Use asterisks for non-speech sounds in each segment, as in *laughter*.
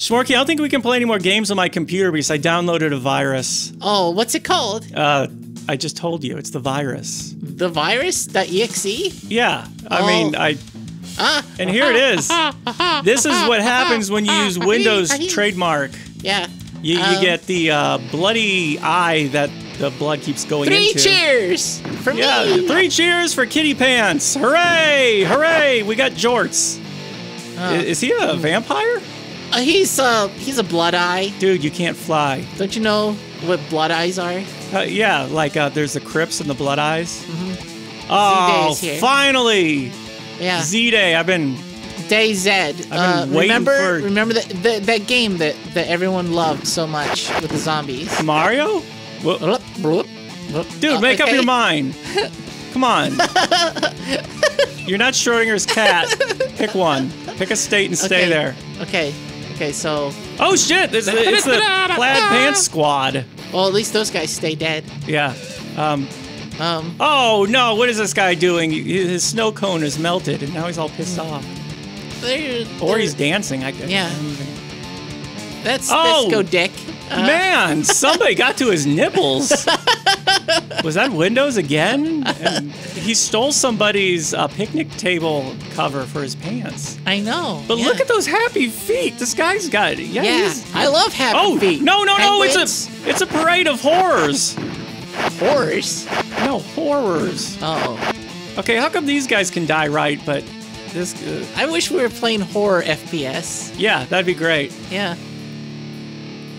Shmorky, I don't think we can play any more games on my computer because I downloaded a virus. Oh, what's it called? Uh, I just told you, it's the virus. The virus.exe? Yeah, I Oh. mean, I. And here it is. *laughs* This is what happens when you use *laughs* Windows trademark. Yeah. You, you Um, get the uh, bloody eye that the blood keeps going Three into. cheers for Yeah, me. three cheers for Kitty Pants! Hooray! Hooray! We got Jorts. I- Is, he a vampire? Uh, he's uh he's a blood eye. Dude, you can't fly. Don't you know what blood eyes are? Uh, yeah, like uh, there's the Crips and the Blood Eyes. Oh, Z-Day's here. finally! Yeah. Z Day. I've been. Day Z. Uh, been waiting remember for- remember that, that that game that that everyone loved so much with the zombies. Mario? Dude, Uh, make up your mind. Come on. *laughs* You're not Schrodinger's cat. Pick one. Pick a state and stay Okay. there. Okay. Okay, so Oh shit! It's, the- it's the Plaid Pants Squad. well at least those guys stay dead. Yeah. Um. Um Oh no! What is this guy doing? His snow cone is melted, and now he's all pissed off. they're, Or they're- he's dancing. I guess. Yeah. That's Oh! let's dick. Uh, Man, somebody got to his nipples. *laughs* Was that Windows again? And he stole somebody's uh, picnic table cover for his pants. I know. But yeah. look at those happy feet. This guy's got. Yeah. Yeah, I love happy feet. Oh feet. no no no! Penguins, It's a it's a parade of horrors. horrors. No horrors. Oh, Okay, how come these guys can die right, but this? Uh, I wish we were playing horror FPS. yeah, that'd be great. Yeah,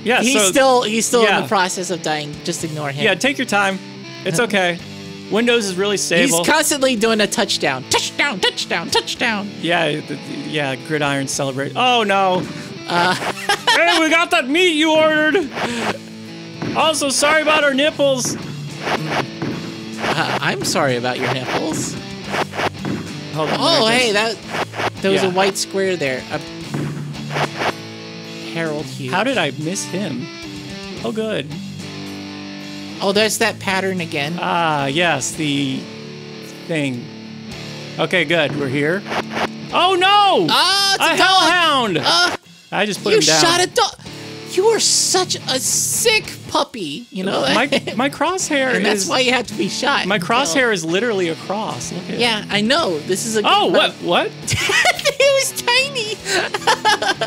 Yeah. he's so, still he's still in the process of dying. Just ignore him. Yeah, take your time. It's okay. Windows is really stable. he's constantly doing a touchdown, touchdown, touchdown, touchdown. yeah, yeah. Gridiron celebrate. Oh no. Uh. *laughs* hey, we got that meat you ordered. Also, sorry about our nipples. Uh, I'm sorry about your nipples. Hold on, Oh, hey, that there was a white square there. A Harold Hughes. How did I miss him? Oh, good. Oh, there's that pattern again. Ah, yes, the thing. Okay, good. We're here. Oh no! Ah, it's a a dog. hellhound! Ah, I just put you him down. You shot a dog. You are such a sick puppy. You know my *laughs* my crosshair and that's is why you have to be shot. my So- crosshair is literally a cross. Look at it. Yeah, I know. This is a. Oh, what? What? *laughs* it was tiny.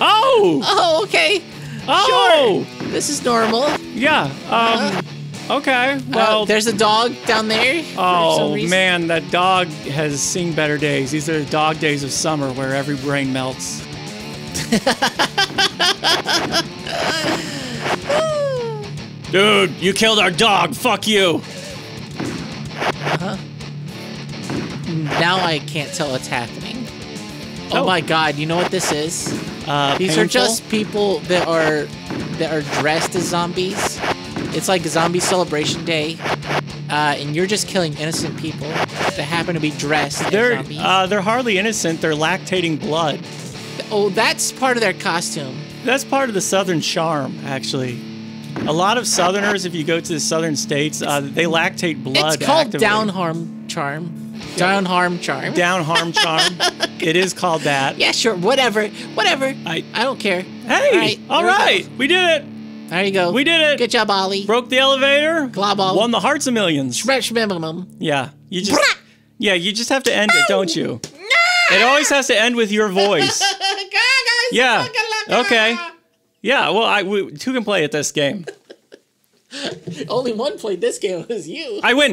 Oh! *laughs* Oh, okay. Oh! This is normal. Yeah. Um. Okay. Well, Well. there's a dog down there. oh man, that dog has seen better days. These are the dog days of summer where every brain melts. *laughs* Dude, you killed our dog. Fuck you. Now I can't tell what's happening. Oh, Oh. my god! You know what this is? Uh, These are just people that are that are dressed as zombies. It's like Zombie Celebration Day, uh, and you're just killing innocent people that happen to be dressed as They're zombies. uh, they're hardly innocent. They're lactating blood. oh, that's part of their costume. That's part of the Southern charm, actually. A lot of Southerners, if you go to the Southern states, uh, they lactate blood. it's called actively. down harm charm. Down harm charm. down harm charm. *laughs* it is called that. Yeah, sure. Whatever. Whatever. I- I don't care. Hey, all here we we did it. There you go. We did it. Good job, Ollie. Broke the elevator. Global. Won the hearts of millions. Smash minimum. Yeah, you just. Yeah, you just have to end it, don't you? It always has to end with your voice. *laughs* Yeah. Okay. Yeah. Well, I we, who can play at this game? *laughs* Only one played this game. It was you. I win.